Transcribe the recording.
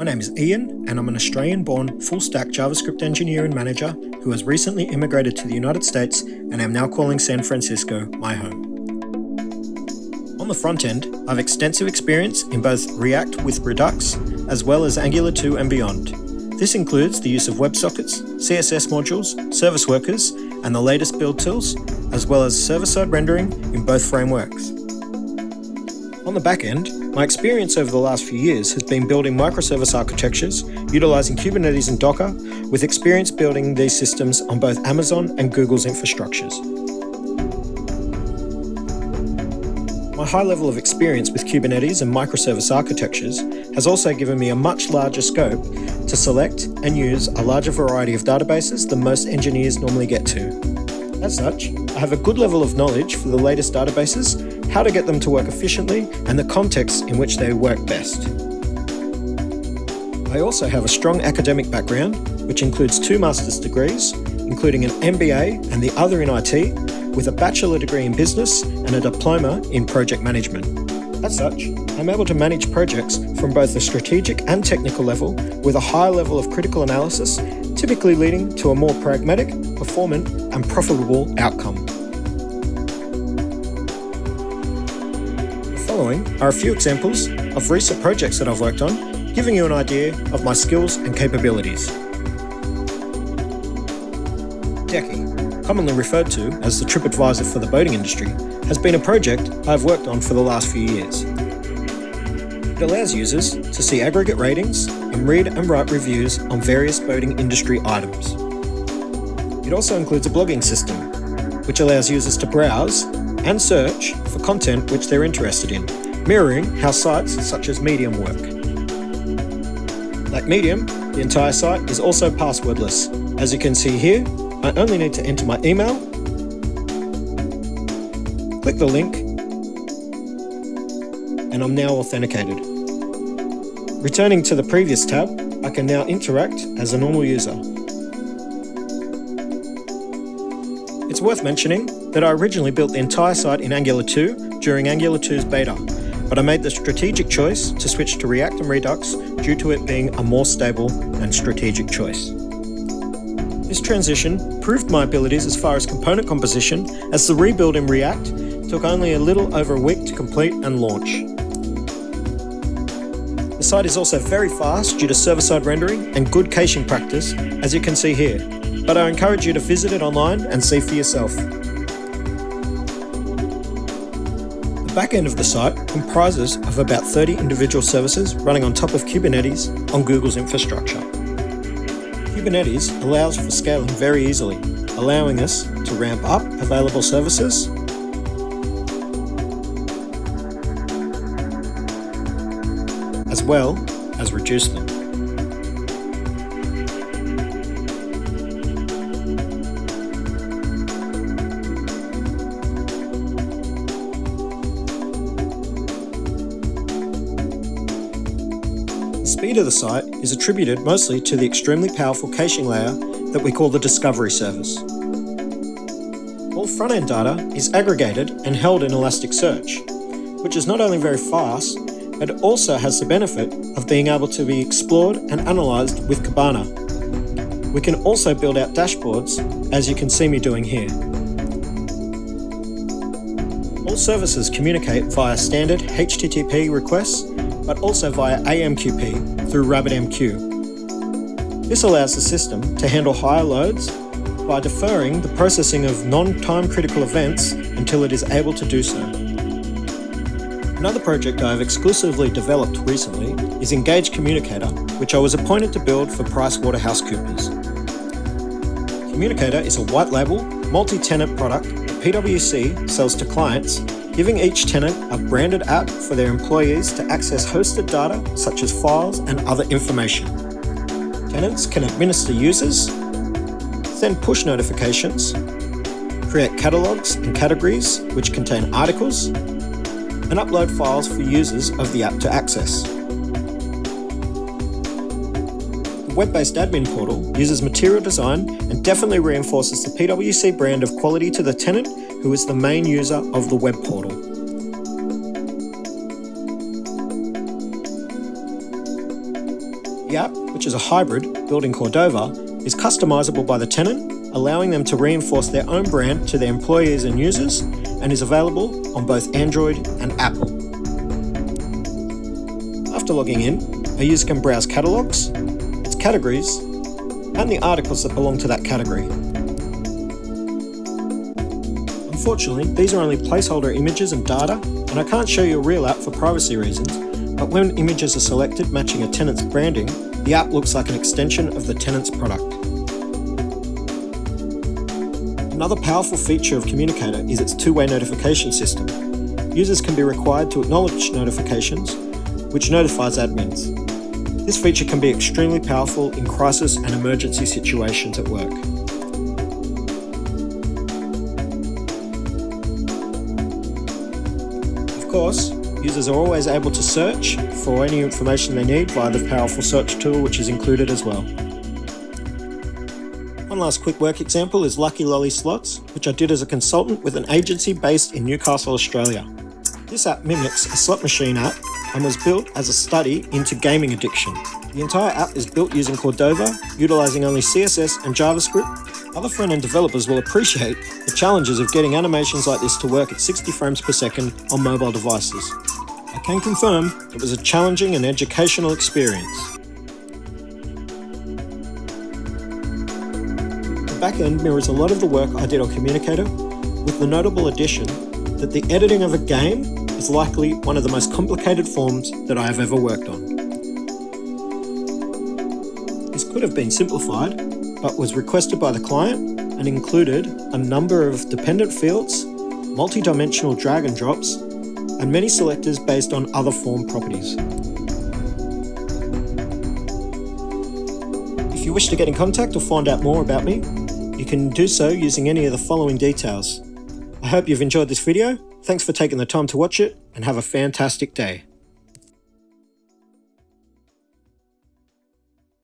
My name is Ian, and I'm an Australian born full stack JavaScript engineer and manager who has recently immigrated to the United States and am now calling San Francisco my home. On the front end, I have extensive experience in both React with Redux as well as Angular 2 and beyond. This includes the use of WebSockets, CSS modules, service workers, and the latest build tools, as well as server side rendering in both frameworks. On the back end, my experience over the last few years has been building microservice architectures, utilizing Kubernetes and Docker, with experience building these systems on both Amazon and Google's infrastructures. My high level of experience with Kubernetes and microservice architectures has also given me a much larger scope to select and use a larger variety of databases than most engineers normally get to. As such, I have a good level of knowledge for the latest databases how to get them to work efficiently, and the context in which they work best. I also have a strong academic background, which includes two master's degrees, including an MBA and the other in IT, with a bachelor degree in business and a diploma in project management. As such, I'm able to manage projects from both the strategic and technical level with a high level of critical analysis, typically leading to a more pragmatic, performant, and profitable outcome. following are a few examples of recent projects that I've worked on, giving you an idea of my skills and capabilities. Decky, commonly referred to as the TripAdvisor for the boating industry, has been a project I've worked on for the last few years. It allows users to see aggregate ratings and read and write reviews on various boating industry items. It also includes a blogging system, which allows users to browse and search for content which they're interested in, mirroring how sites such as Medium work. Like Medium, the entire site is also passwordless. As you can see here, I only need to enter my email, click the link, and I'm now authenticated. Returning to the previous tab, I can now interact as a normal user. It's worth mentioning that I originally built the entire site in Angular 2 during Angular 2's beta, but I made the strategic choice to switch to React and Redux due to it being a more stable and strategic choice. This transition proved my abilities as far as component composition, as the rebuild in React took only a little over a week to complete and launch. The site is also very fast due to server-side rendering and good caching practice, as you can see here, but I encourage you to visit it online and see for yourself. The back end of the site comprises of about 30 individual services running on top of Kubernetes on Google's infrastructure. Kubernetes allows for scaling very easily, allowing us to ramp up available services well as reduce them. The speed of the site is attributed mostly to the extremely powerful caching layer that we call the Discovery Service. All front-end data is aggregated and held in Elasticsearch, which is not only very fast, but also has the benefit of being able to be explored and analysed with Kibana. We can also build out dashboards, as you can see me doing here. All services communicate via standard HTTP requests but also via AMQP through RabbitMQ. This allows the system to handle higher loads by deferring the processing of non-time critical events until it is able to do so. Another project I have exclusively developed recently is Engage Communicator, which I was appointed to build for PricewaterhouseCoopers. Communicator is a white label, multi-tenant product that PwC sells to clients giving each tenant a branded app for their employees to access hosted data such as files and other information. Tenants can administer users, send push notifications, create catalogs and categories which contain articles, and upload files for users of the app to access. The web-based admin portal uses material design and definitely reinforces the PwC brand of quality to the tenant who is the main user of the web portal. The app, which is a hybrid built in Cordova, is customizable by the tenant, allowing them to reinforce their own brand to their employees and users, and is available on both Android and Apple. After logging in, a user can browse catalogs, its categories, and the articles that belong to that category. Unfortunately, these are only placeholder images and data, and I can't show you a real app for privacy reasons, but when images are selected matching a tenant's branding, the app looks like an extension of the tenant's product. Another powerful feature of Communicator is its two-way notification system. Users can be required to acknowledge notifications, which notifies admins. This feature can be extremely powerful in crisis and emergency situations at work. Of course, users are always able to search for any information they need via the powerful search tool which is included as well. One last quick work example is Lucky Lolly Slots, which I did as a consultant with an agency based in Newcastle, Australia. This app mimics a slot machine app and was built as a study into gaming addiction. The entire app is built using Cordova, utilizing only CSS and JavaScript. Other front-end developers will appreciate the challenges of getting animations like this to work at 60 frames per second on mobile devices. I can confirm it was a challenging and educational experience. The backend mirrors a lot of the work I did on Communicator, with the notable addition that the editing of a game is likely one of the most complicated forms that I have ever worked on. This could have been simplified, but was requested by the client and included a number of dependent fields, multi-dimensional drag and drops, and many selectors based on other form properties. You wish to get in contact or find out more about me, you can do so using any of the following details. I hope you've enjoyed this video Thanks for taking the time to watch it and have a fantastic day.